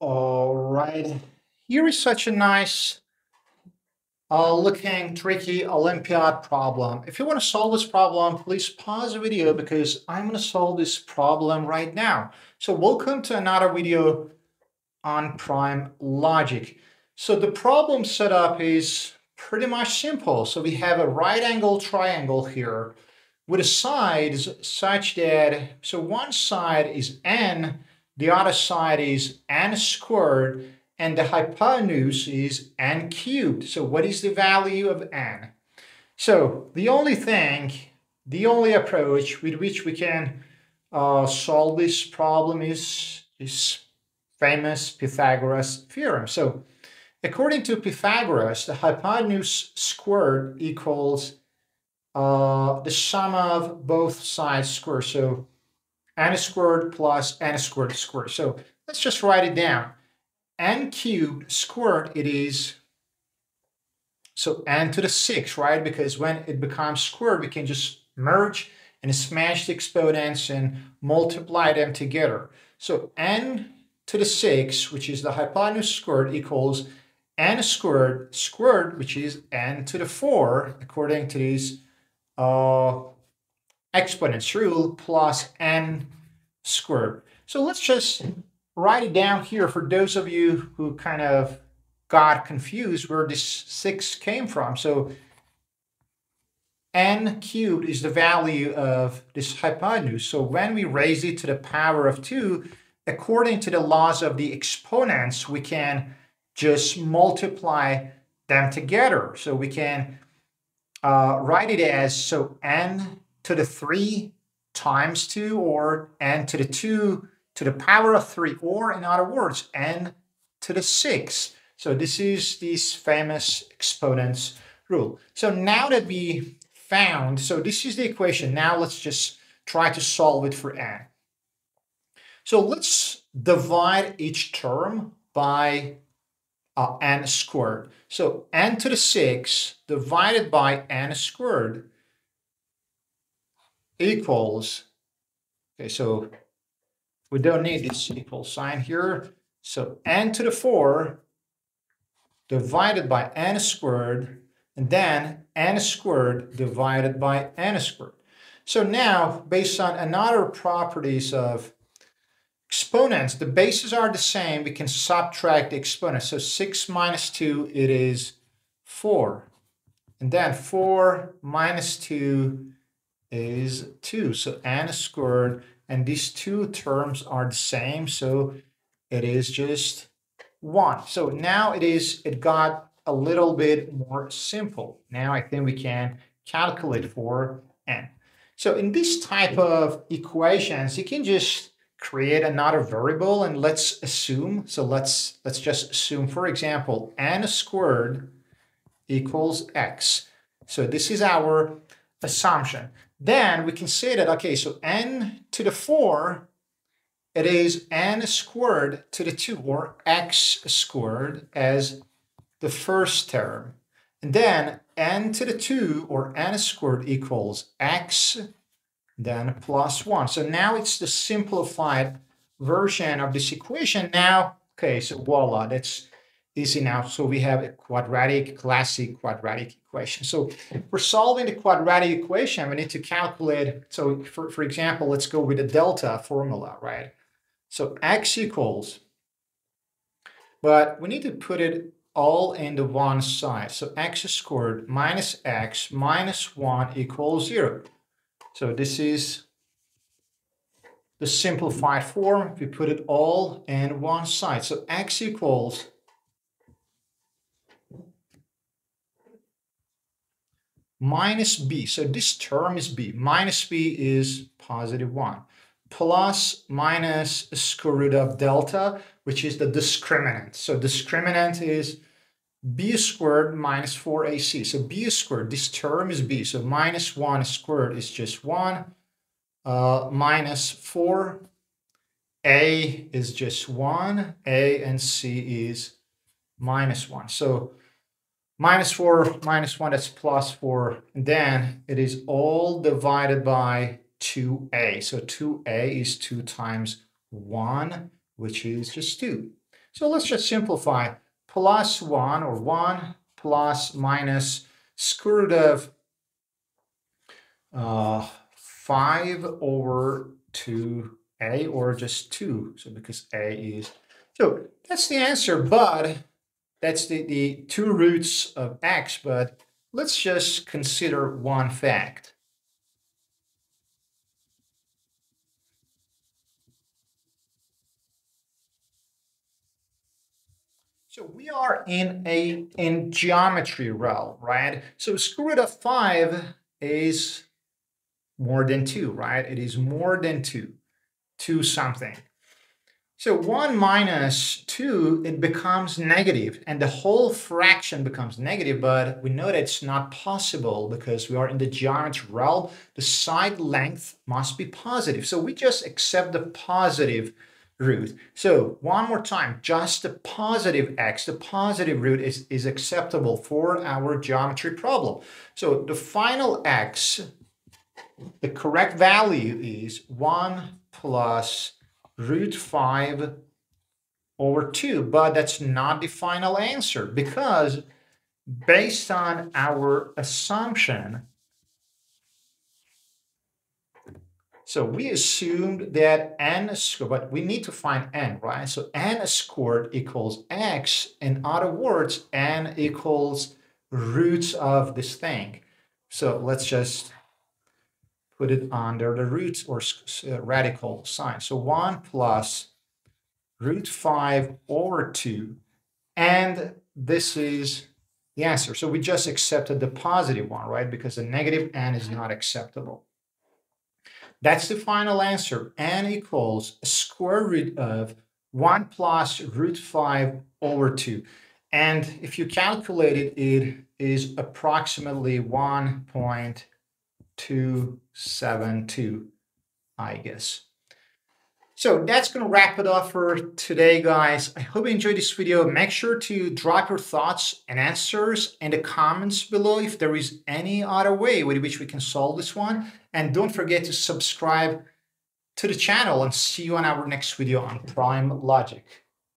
All right, here is such a nice uh, looking tricky Olympiad problem. If you want to solve this problem, please pause the video because I'm going to solve this problem right now. So welcome to another video on prime logic. So the problem setup is pretty much simple. So we have a right angle triangle here with the sides such that, so one side is n the other side is n squared, and the hypotenuse is n cubed. So what is the value of n? So the only thing, the only approach with which we can uh, solve this problem is this famous Pythagoras theorem. So according to Pythagoras, the hypotenuse squared equals uh, the sum of both sides squared. So n squared plus n squared squared. So let's just write it down. n cubed squared it is, so n to the 6, right? Because when it becomes squared, we can just merge and smash the exponents and multiply them together. So n to the 6, which is the hypotenuse squared, equals n squared squared, which is n to the 4, according to these uh, exponents rule plus n squared. So let's just write it down here for those of you who kind of got confused where this 6 came from. So n cubed is the value of this hypotenuse. So when we raise it to the power of 2, according to the laws of the exponents, we can just multiply them together. So we can uh, write it as, so n to the 3 times 2 or n to the 2 to the power of 3 or in other words n to the 6. So this is this famous exponents rule. So now that we found, so this is the equation. Now let's just try to solve it for n. So let's divide each term by uh, n squared. So n to the 6 divided by n squared equals, okay, so we don't need this equal sign here. So n to the 4 divided by n squared, and then n squared divided by n squared. So now, based on another properties of exponents, the bases are the same. We can subtract the exponents. So 6 minus 2, it is 4. And then 4 minus 2 is 2. So n squared, and these two terms are the same, so it is just 1. So now it is, it got a little bit more simple. Now I think we can calculate for n. So in this type of equations, you can just create another variable and let's assume, so let's, let's just assume, for example, n squared equals x. So this is our assumption then we can say that, okay, so n to the 4, it is n squared to the 2, or x squared as the first term. And then n to the 2, or n squared equals x, then plus 1. So now it's the simplified version of this equation. Now, okay, so voila, that's easy now. So we have a quadratic, classic quadratic equation. So for solving the quadratic equation, we need to calculate, so for, for example, let's go with the delta formula, right? So x equals, but we need to put it all in the one side. So x squared minus x minus 1 equals 0. So this is the simplified form. We put it all in one side. So x equals minus b. So this term is b. Minus b is positive 1. Plus minus square root of delta, which is the discriminant. So discriminant is b squared minus 4ac. So b squared, this term is b. So minus 1 squared is just 1. Uh, minus 4. a is just 1. a and c is minus 1. So minus 4 minus 1 that's plus 4 and then it is all divided by 2a so 2a is 2 times 1 which is just 2 So let's just simplify. Plus 1 or 1 plus minus square root of uh, 5 over 2a or just 2. So because a is... So that's the answer, but that's the, the two roots of x, but let's just consider one fact. So we are in a in geometry realm, right? So square root of 5 is more than 2, right? It is more than 2, 2 something. So 1 minus 2, it becomes negative, and the whole fraction becomes negative, but we know that it's not possible because we are in the geometry realm. The side length must be positive. So we just accept the positive root. So one more time, just the positive x, the positive root is, is acceptable for our geometry problem. So the final x, the correct value is 1 plus root 5 over 2, but that's not the final answer because based on our assumption, so we assumed that n squared, but we need to find n, right? So n squared equals x. In other words, n equals roots of this thing. So let's just put it under the root or uh, radical sign. So 1 plus root 5 over 2. And this is the answer. So we just accepted the positive one, right? Because the negative n is not acceptable. That's the final answer. n equals square root of 1 plus root 5 over 2. And if you calculate it, it is approximately 1.2 272, I guess. So that's going to wrap it up for today, guys. I hope you enjoyed this video. Make sure to drop your thoughts and answers in the comments below if there is any other way with which we can solve this one. And don't forget to subscribe to the channel and see you on our next video on Prime Logic.